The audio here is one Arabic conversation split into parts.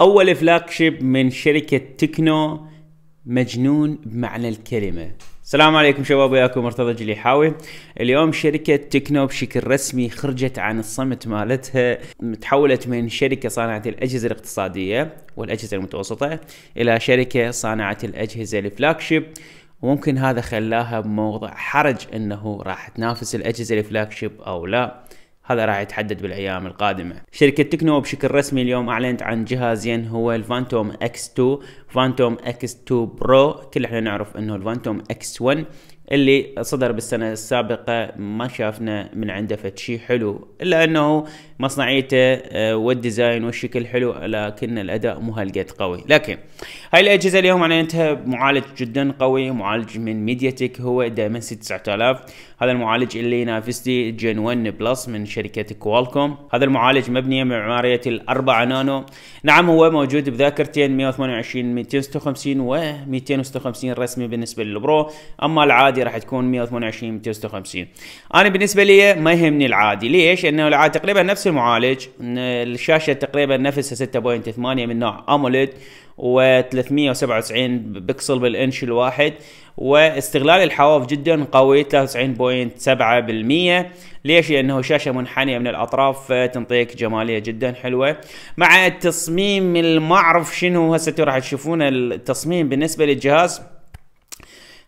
أول flagship من شركة تكنو مجنون بمعنى الكلمة. السلام عليكم شباب وياكم مرتضى جليحاوي. اليوم شركة تكنو بشكل رسمي خرجت عن الصمت مالتها تحولت من شركة صانعة الأجهزة الاقتصادية والأجهزة المتوسطة إلى شركة صانعة الأجهزة ال flagship وممكن هذا خلاها بموضع حرج إنه راح تنافس الأجهزة ال flagship أو لا. هذا راح يتحدد بالأيام القادمة. شركة تكنو بشكل رسمي اليوم أعلنت عن جهازين هو الفانتوم إكس 2 فانتوم إكس 2 برو كل إحنا نعرف إنه الفانتوم إكس 1 اللي صدر بالسنة السابقة ما شافنا من عنده فد شيء حلو إلا أنه مصنعيته آه، وال design والشكل حلو لكن الأداء مو هالقد قوي. لكن هاي الأجهزة اليوم اعلنتها بمعالج جدا قوي معالج من ميديا تك هو دايمنسي 9000 هذا المعالج اللي ينافس ال Gen 1 Plus من شركة كوالكوم هذا المعالج مبني بمعمارية الأربعة نانو. نعم هو موجود بذاكرتين 128 256 و 256 رسمي بالنسبة للبرو. أما العادي راح تكون 128 256 أنا بالنسبة لي ما يهمني العادي. ليش؟ لأنه العادي تقريبا نفس المعالج. الشاشة تقريبا نفسها 6.8 من نوع AMOLED و397 بكسل بالإنش الواحد. واستغلال الحواف جدا قوي 93.7% ليش؟ لأنه شاشة منحنية من الأطراف تنطيك جمالية جدا حلوة. مع التصميم ما اعرف شنو؟ هسه راح تشوفون التصميم. بالنسبة للجهاز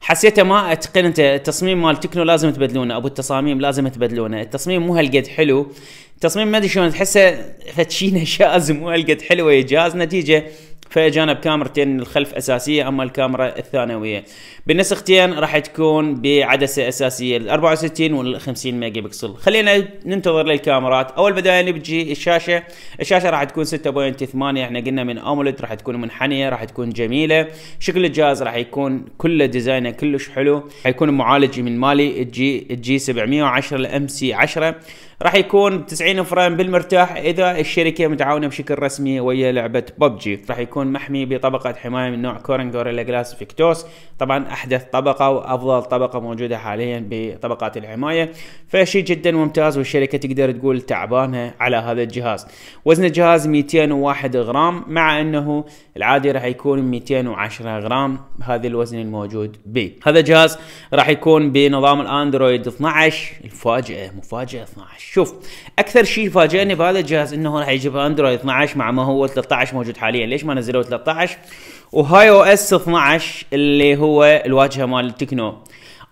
حسيته ما أتقن أنت التصميم مال تكنو لازم تبدلونه أبو التصاميم لازم تبدلونه. التصميم مو هالقد حلو. التصميم ما أدري شلون تحسه فتشينه شاز مو هالقد حلوة يا جهاز نتيجة فجانب كاميرتين الخلف أساسية أما الكاميرا الثانوية. بالنسختين راح تكون بعدسة أساسية ال 64 وال 50 ميجا بكسل. خلينا ننتظر للكاميرات. أول بداية بتجي الشاشة. الشاشة راح تكون 6.8 إحنا قلنا من AMOLED راح تكون منحنية راح تكون جميلة. شكل الجهاز راح يكون كله design ه كلش حلو. حيكون معالج من Mali ال G ال G 710 ال MC 10 راح يكون 90 frame بالمرتاح إذا الشركة متعاونة بشكل رسمي ويا لعبة ببجي. راح يكون محمي بطبقة حماية من نوع Corning Gorilla Glass Victus طبعا أحدث طبقة وأفضل طبقة موجودة حاليا بطبقات الحماية. فشيء جدا ممتاز والشركة تقدر تقول تعبانة على هذا الجهاز. وزن الجهاز 201 غرام مع أنه العادي راح يكون 210 غرام هذا الوزن الموجود به. هذا جهاز راح يكون بنظام الأندرويد 12 الفاجئه مفاجأة 12 شوف أكثر شيء فاجئني بهذا الجهاز إنه راح يجيب أندرويد 12 مع ما هو 13 موجود حاليا. ليش ما نزلوا 13 و HiOS 12 اللي هو الواجهة مال التكنو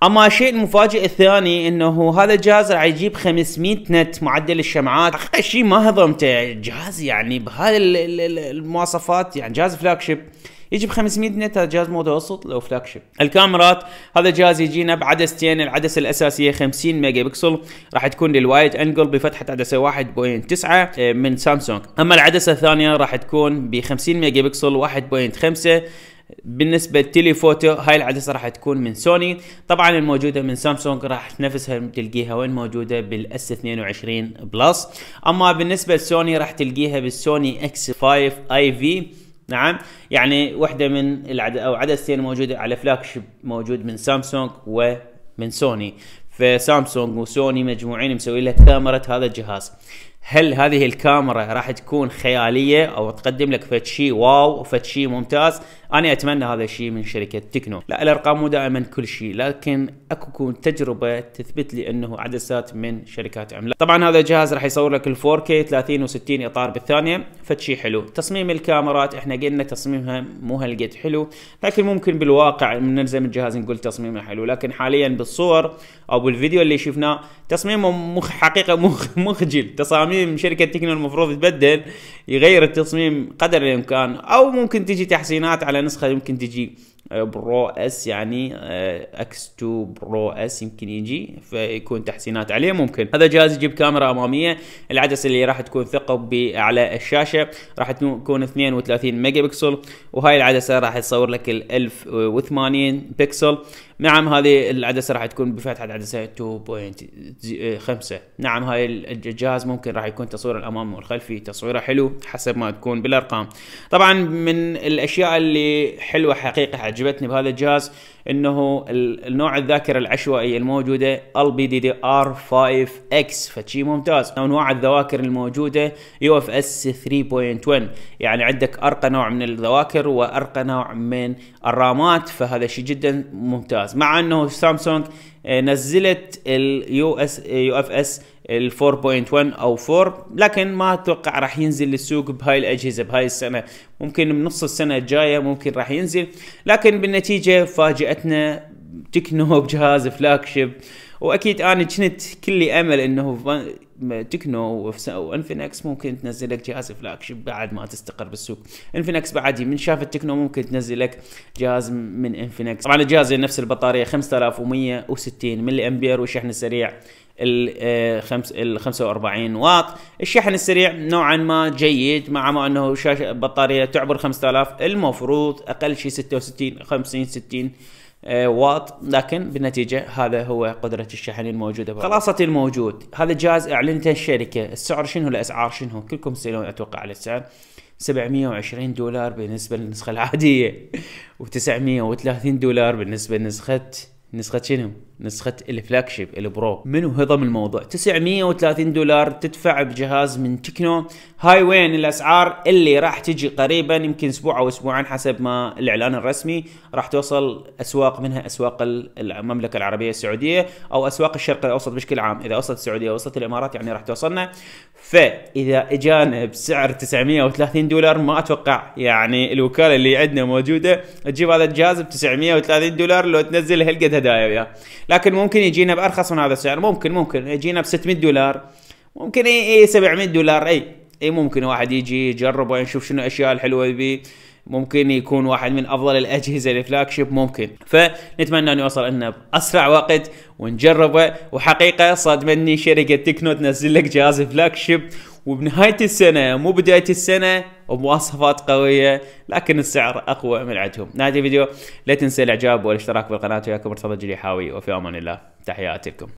أما الشيء المفاجئ الثاني إنه هذا الجهاز راح يجيب 500 nit معدل الشمعات. حقيقه شيء ما هضمته. جهاز يعني بهذه المواصفات يعني جهاز flagship يجي ب 500 nit هذا جهاز متوسط لو flagship. الكاميرات هذا الجهاز يجينا بعدستين العدسه الأساسية 50 ميجا بكسل راح تكون لل wide angle بفتحة عدسة 1.9 آه، من سامسونج. أما العدسة الثانية راح تكون ب 50 ميجا بكسل 1.5 بالنسبة لل telephoto هاي العدسة راح تكون من سوني. طبعا الموجودة من سامسونج راح نفسها تلقيها وين؟ موجودة بال S 22 Plus. أما بالنسبة لسوني راح تلقيها بالسوني X 5 IV. نعم؟ يعني واحدة من العدسة أو عدستين موجودة على flag موجود من سامسونج ومن سوني. فسامسونج وسوني مجموعين مسوي لك كاميرا هذا الجهاز. هل هذه الكاميرا راح تكون خيالية أو تقدم لك فد شيء واو فد شيء ممتاز؟ أنا أتمنى هذا الشيء من شركة تكنو. لا الأرقام مو دائما كل شيء لكن أكو تجربة تثبت لي أنه عدسات من شركات عملاق طبعا هذا الجهاز راح يصور لك ال 4K 30 و60 إطار بالثانية. فد شيء حلو. تصميم الكاميرات إحنا قلنا تصميمها مو هالقد حلو لكن ممكن بالواقع نلزم الجهاز نقول تصميمه حلو. لكن حاليا بالصور أو بالفيديو اللي شفناه تصميمه مخ حقيقة مخ مخجل. تصاميم شركة تكنو المفروض تبدل يغير التصميم قدر الإمكان. أو ممكن تجي تحسينات على نسخة يمكن تجي Pro S يعني X 2 Pro S يمكن يجي فيكون تحسينات عليه ممكن. هذا جهاز يجيب كاميرا أمامية العدسة اللي راح تكون ثقب على الشاشة راح تكون 32 ميجا بكسل وهاي العدسة راح تصور لك ال 1080 بكسل. نعم هذه العدسة راح تكون بفتحة عدسة 2.5 نعم هاي الجهاز ممكن راح يكون تصوير الامامي والخلفي تصويره حلو حسب ما تكون بالأرقام. طبعا من الأشياء اللي حلوة حقيقة عجبتني بهذا الجهاز إنه النوع الذاكرة العشوائية الموجودة ال بي دي دي ار 5 إكس فشي ممتاز. أنواع الذواكر الموجودة UFS 3.1 يعني عندك أرقى نوع من الذواكر وأرقى نوع من الرامات فهذا شيء جدا ممتاز. مع إنه سامسونج آه، نزلت ال US UFS ال 4.1 أو 4 لكن ما أتوقع راح ينزل للسوق بهاي الأجهزة بهاي السنة. ممكن بنص السنة الجاية ممكن راح ينزل لكن بالنتيجة فاجأتنا تكنو بجهاز flagship. وأكيد أنا كنت كلي أمل إنه تكنو وإنفينكس ممكن تنزل لك جهاز flagship بعد ما تستقر بالسوق. إنفينكس بعد من شاف التكنو ممكن تنزل لك جهاز من إنفينكس. طبعا الجهاز نفس البطارية 5160 ملي أمبير والشحن السريع ال 45 آه، واط. الشحن السريع نوعا ما جيد مع ما إنه شاشه بطارية تعبر 5000 المفروض أقل شيء 66 50 60 واط لكن بالنتيجة هذا هو قدرة الشحن الموجودة خلاصة الموجود. هذا الجهاز اعلنته الشركة السعر شنو الاسعار شنو؟ كلكم تسألون أتوقع على السعر. 720 دولار بالنسبة للنسخة العادية. و930 دولار بالنسبة لنسخة نسخة شنو؟ نسخة ال flagship ال Pro منو هضم الموضوع؟ 930 دولار تدفع بجهاز من تكنو. هاي وين الأسعار اللي راح تجي قريبا يمكن أسبوع أو أسبوعين حسب ما الإعلان الرسمي راح توصل أسواق منها أسواق المملكة العربية السعودية أو أسواق الشرق الأوسط بشكل عام. إذا وصلت السعودية وصلت الإمارات يعني راح توصلنا. فإذا اجانا بسعر 930 دولار ما أتوقع يعني الوكالة اللي عندنا موجودة. تجيب هذا الجهاز ب 930 دولار لو تنزل هالقد هدايا وياه. لكن ممكن يجينا بأرخص من هذا السعر. ممكن ممكن. يجينا ب 600 دولار. ممكن اي اي 700 دولار. اي اي ممكن واحد يجي يجرب ويشوف شنو الأشياء الحلوة بيه ممكن يكون واحد من أفضل الأجهزة الفلاج شيب ممكن. فنتمنى انه يوصل لنا بأسرع وقت ونجربه وحقيقة صادمني شركة تكنو تنزل لك جهاز فلاج شيب وبنهاية السنة مو بداية السنة ومواصفات قوية لكن السعر أقوى من عندهم نهاية الفيديو لا تنسى الإعجاب والاشتراك بالقناة. وياكم مرتضى الجليحاوي وفي أمان الله. تحياتي لكم.